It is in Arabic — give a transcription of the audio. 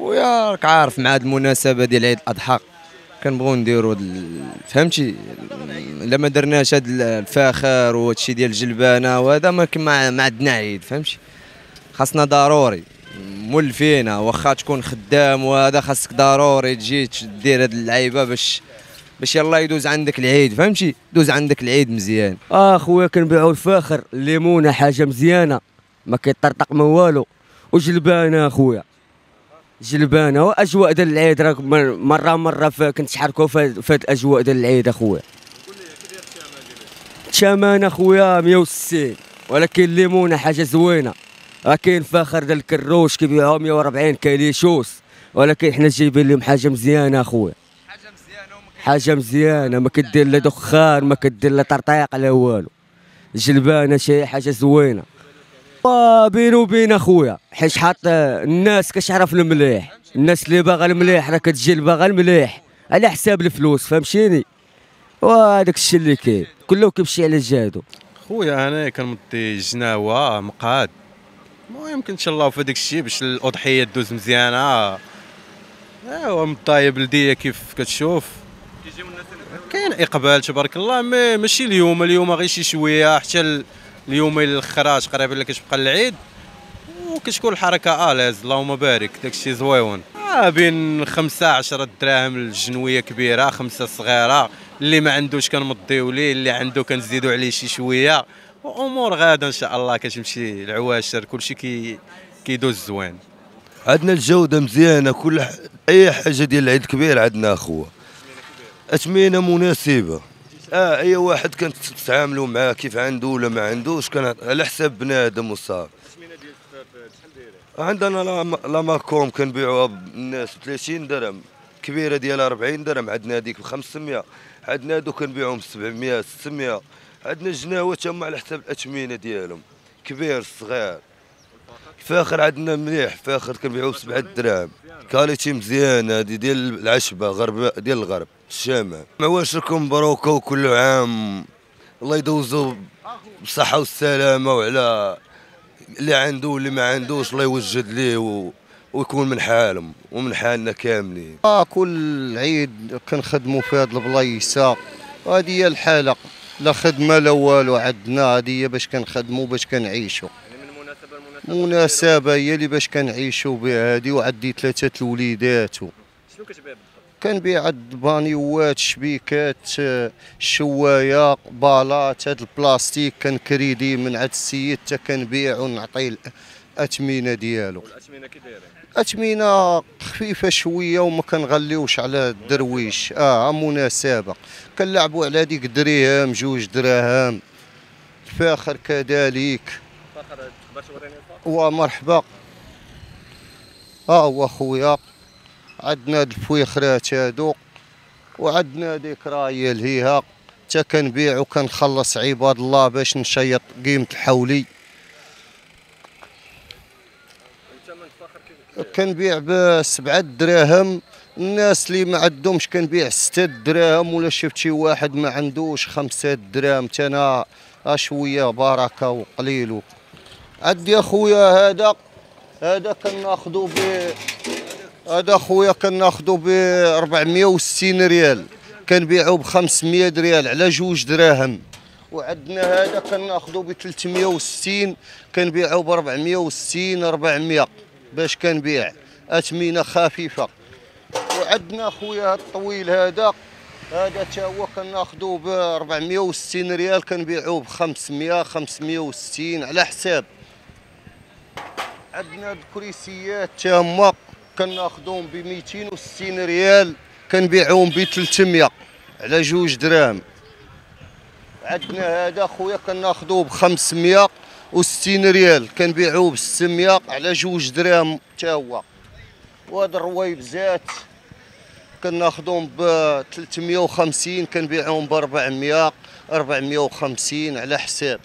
خويا راك عارف مع هاد المناسبة ديال عيد الأضحى. كنبغيو نديرو فهمتي؟ الا ما درناش هاد الفاخر وهادشي ديال الجلبانة وهذا ما ما عندنا عيد فهمتي؟ خاصنا ضروري. مولفينا واخا تكون خدام وهذا خاصك ضروري تجي دير هاد اللعيبة باش باش يلا يدوز عندك العيد فهمتي؟ دوز عندك العيد مزيان. آه خويا كنبيعوا الفاخر الليمونه حاجة مزيانة. ما كيطرطق من والو. وجلبانة اخويا جلبانة وأجواء ديال العيد راك مر- مرة مرة كنتحركوا في هاد الاجواء ديال العيد أخويا. الثمن أخويا 160 ولكن الليمونة حاجة زوينة. راه كاين فاخر ديال الكروش كيبيعوها 140 كاليشوس ولكن حنا جايبين لهم حاجة مزيانة أخويا. حاجة مزيانة ما كدير لا دخان ما كدير لا طرطيق لا والو. جلبانة شي حاجة زوينة. وبيني وبين اخويا حيت حاط الناس كتعرف المليح الناس اللي باغا المليح راه كتجي اللي باغا المليح على حساب الفلوس فهمتيني؟ وهذاك الشيء اللي كاين كله كيمشي على جهدو خويا أنا كنمضي جناوة مقاد. المهم كنتشلاو في هذاك الشيء باش الأضحية دوز مزيانة. ايوا مطايه بلديه كيف كتشوف. كاين إقبال تبارك الله مي ماشي اليوم اليوم غير شي شوية حتى اليومين الاخراج قريب اللي كتبقى العيد وكتكون الحركة الاز اللهم بارك داك الشيء زويون. آه بين خمسة عشرة دراهم الجنوية كبيرة خمسة صغيرة اللي ما عندوش كنمضيو ليه اللي عنده كنزيدو عليه شي شوية. وأمور غادا إن شاء الله كتمشي العواشر كلشي كي كيدوز زوين. عندنا الجودة مزيانة كل ح... أي حاجة ديال العيد كبير عندنا أخوة. اثمنه مناسبة. آه أي واحد كنت تتعاملوا معاه كيف عنده ولا ما عندوش كان على حساب بنادم وصافي. عندنا لا- ماكوم كنبيعوها بالناس ب 30 درهم. كبيرة ديالها 40 درهم عندنا هذيك ب 500 عندنا هادو كنبيعوهم ب 700 600 عندنا جناوة تما على حساب الأثمنة ديالهم. كبير صغير. فاخر عندنا مليح فاخر كنبيعوه ب 7 دراهم. كاليتي مزيانه هذه ديال العشبة غرب ديال الغرب الشمال معواشركم مبروكه وكل عام؟ الله يدوزوا بالصحة والسلامة وعلى اللي عنده واللي ما عندوش الله يوجد ليه و... ويكون من حالهم ومن حالنا كاملين. آه كل عيد كنخدموا في هاد البلايصة. وهذه هي الحالة. لا خدمة لا والو عندنا. هذه هي باش كنخدموا باش كنعيشوا مناسبة هي اللي باش كنعيشوا بها. هذه وعندي ثلاثة الوليدات. شنو كتبيع كنبيع البانيوات الشبيكات آه، الشواية بالات هاد البلاستيك كنكريدي من عند السيد حتى كنبيع ونعطيه الأثمنة ديالو. أثمنة خفيفة شوية وما كنغليوش على الدرويش. آه مناسبة. كنلعبوا على ديك درهم جوج دراهم. الفاخر كذلك. ومرحبا ها هو خويا. عندنا هاد الفويخرات هادو وعندنا ديك رايل هيها حتى كنبيع وكنخلص عباد الله باش نشيط قيمة الحولي. كنبيع بسبعة دراهم. الناس اللي ما عندهمش كنبيع ستة دراهم. ولا شفت شي واحد ما عندوش خمسة دراهم. تانا شوية بركة وقليل. عندي أخويا هذا هذا كناخذو ب هذا خويا كناخذو ب 460 ريال. كنبيعو ب 500 ريال على جوج دراهم. وعندنا هذا كناخذو ب 360 كنبيعو ب 460 400 باش كنبيع أثمنة خفيفة. وعندنا خويا الطويل هذا هذا تا هو كناخذو ب 460 ريال كنبيعوه ب 500 560 على حساب. عندنا الكريسيات تامة كناخذوهم ب 260 ريال كنبيعوهم ب 300 على جوج دراهم عندنا هذا خويا كناخذوه ب 560 ريال كنبيعوه ب 600 على جوج دراهم تا هو. وهاد الرويبزات كناخذوهم ب 350 كنبيعوهم ب 400 450 على حساب.